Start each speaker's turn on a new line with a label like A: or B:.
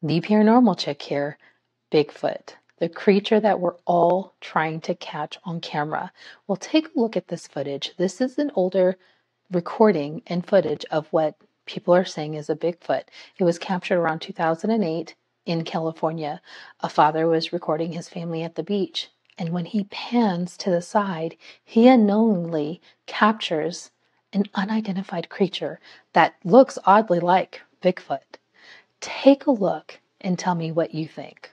A: The paranormal chick here, Bigfoot, the creature that we're all trying to catch on camera. Well, take a look at this footage. This is an older recording and footage of what people are saying is a Bigfoot. It was captured around 2008 in California. A father was recording his family at the beach, and when he pans to the side, he unknowingly captures an unidentified creature that looks oddly like Bigfoot. Take a look and tell me what you think.